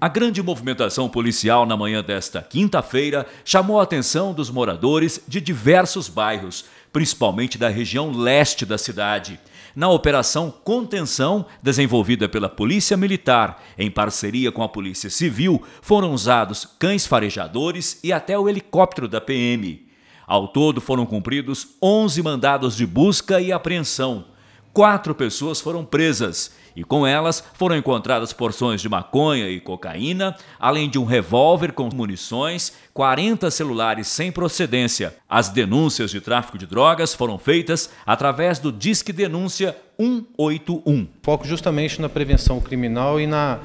A grande movimentação policial na manhã desta quinta-feira chamou a atenção dos moradores de diversos bairros, principalmente da região leste da cidade. Na operação Contenção, desenvolvida pela Polícia Militar, em parceria com a Polícia Civil, foram usados cães farejadores e até o helicóptero da PM. Ao todo foram cumpridos 11 mandados de busca e apreensão. Quatro pessoas foram presas e com elas foram encontradas porções de maconha e cocaína, além de um revólver com munições, 40 celulares sem procedência. As denúncias de tráfico de drogas foram feitas através do Disque Denúncia 181. Foco justamente na prevenção criminal e, na,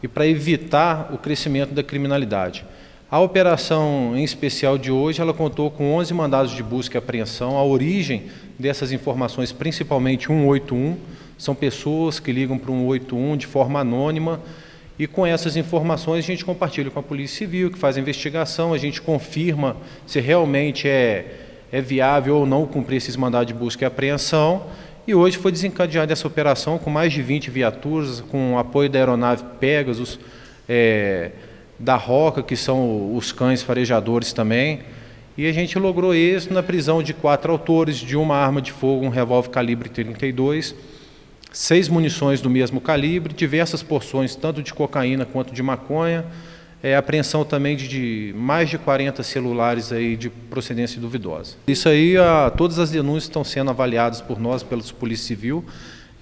e para evitar o crescimento da criminalidade. A operação em especial de hoje, ela contou com 11 mandados de busca e apreensão. A origem dessas informações, principalmente 181, são pessoas que ligam para o 181 de forma anônima e com essas informações a gente compartilha com a Polícia Civil, que faz a investigação, a gente confirma se realmente é, é viável ou não cumprir esses mandados de busca e apreensão. E hoje foi desencadeada essa operação com mais de 20 viaturas, com apoio da aeronave Pegasus, é, da Roca, que são os cães farejadores também. E a gente logrou êxito na prisão de quatro autores de uma arma de fogo, um revólver calibre 32, seis munições do mesmo calibre, diversas porções, tanto de cocaína quanto de maconha, é, apreensão também de, de, mais de 40 celulares aí de procedência duvidosa. Isso aí, a, todas as denúncias estão sendo avaliadas por nós, pela Polícia Civil,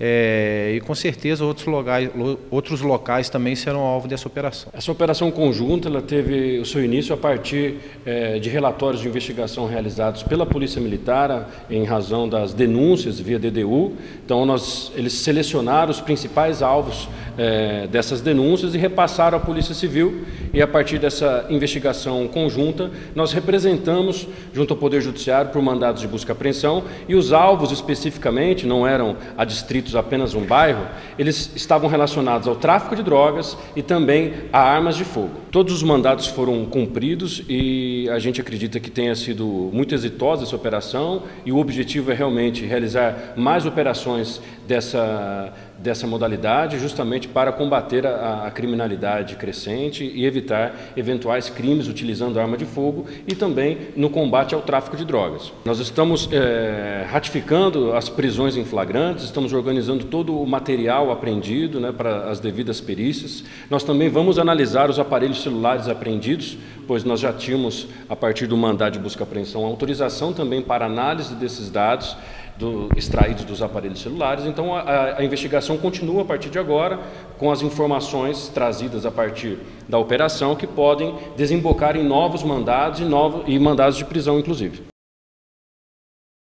é, e com certeza outros locais, outros locais também serão alvo dessa operação. Essa operação conjunta ela teve o seu início a partir é, de relatórios de investigação realizados pela Polícia Militar em razão das denúncias via DDU. Então nós, eles selecionaram os principais alvos é, dessas denúncias e repassaram à Polícia Civil. E a partir dessa investigação conjunta nós representamos junto ao Poder Judiciário por mandados de busca e apreensão. E os alvos especificamente não eram adstritos apenas um bairro, eles estavam relacionados ao tráfico de drogas e também a armas de fogo. Todos os mandatos foram cumpridos e a gente acredita que tenha sido muito exitosa essa operação. E o objetivo é realmente realizar mais operações dessa, dessa modalidade, justamente para combater a, a criminalidade crescente e evitar eventuais crimes utilizando arma de fogo e também no combate ao tráfico de drogas. Nós estamos é, ratificando as prisões em flagrantes, estamos organizando todo o material apreendido né, para as devidas perícias. Nós também vamos analisar os aparelhos celulares apreendidos, pois nós já tínhamos, a partir do mandado de busca e apreensão, autorização também para análise desses dados do, extraídos dos aparelhos celulares. Então, a, a, investigação continua a partir de agora, com as informações trazidas a partir da operação, que podem desembocar em novos mandados e, novos, e mandados de prisão, inclusive.